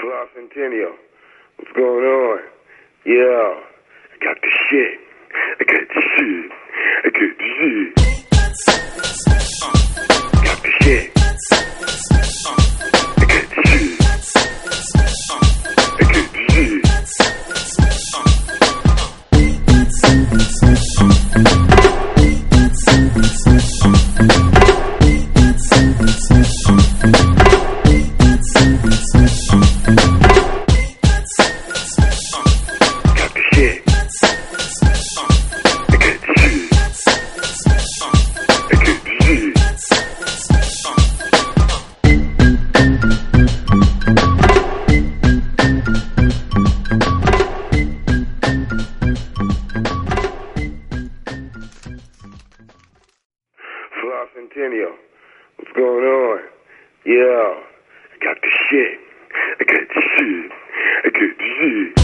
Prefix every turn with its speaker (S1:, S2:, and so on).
S1: Fly Centennial. What's going on? Yeah. I got the shit. I got the shit. I got the shit. Got the shit. Fly Centennial. What's going on? Yeah. I got the shit. I got the shit. I got the shit.